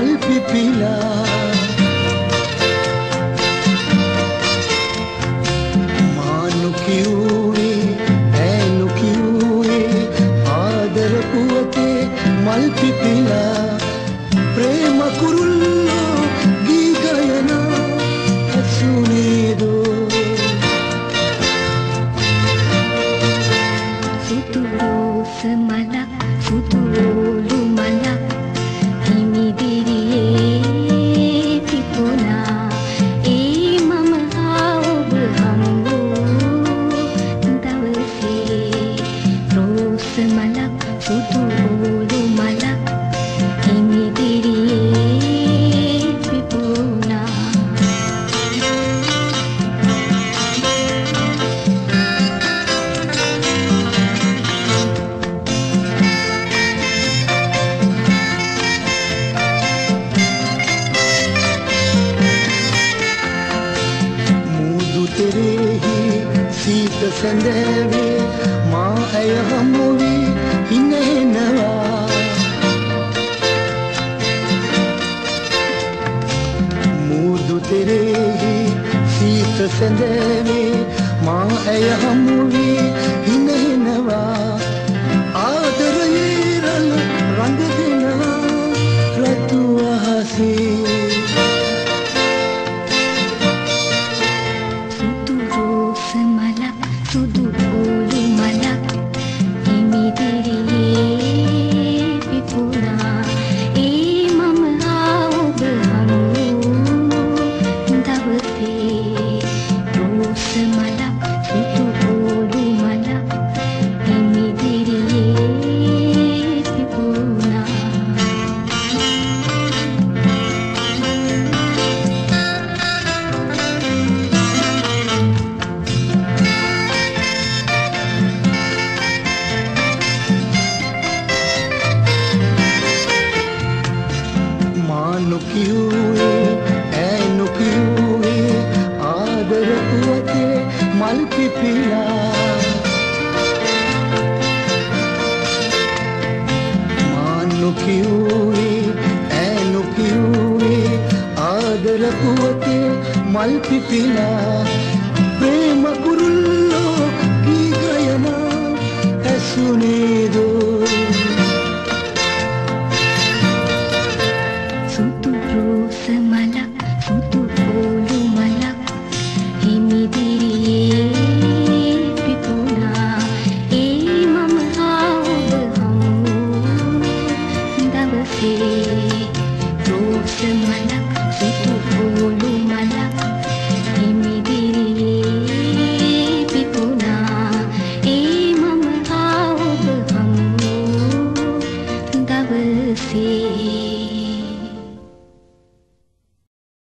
පිපිලා මානු කිව්වේ ඈනු කිව්වේ ආදර පුවතේ මල් පිපිලා මලක් සුදු ඕලු මලක් හිමිදිරියේ පිපුණා මුදු තෙරෙහි සීත සැඳෑවේ මා ඇය හමුවී හිනහෙනවා මුදු තෙරෙහි සීත සැඳෑවේ මා ඇය හමුවී හිනහෙනවා මලක් සුදු නොකිව්වේ ඇයි නොකිව්වේ ආදර පුවතේ මල් පිපිලා මාන් නොකිව්වේ ඇයි නොකිව්වේ ආදර පුවතේ මල් පිපිලා ප්‍රේම කුරුල්ලෝ කී ගයනා ඇසුනේ semalam. Untuk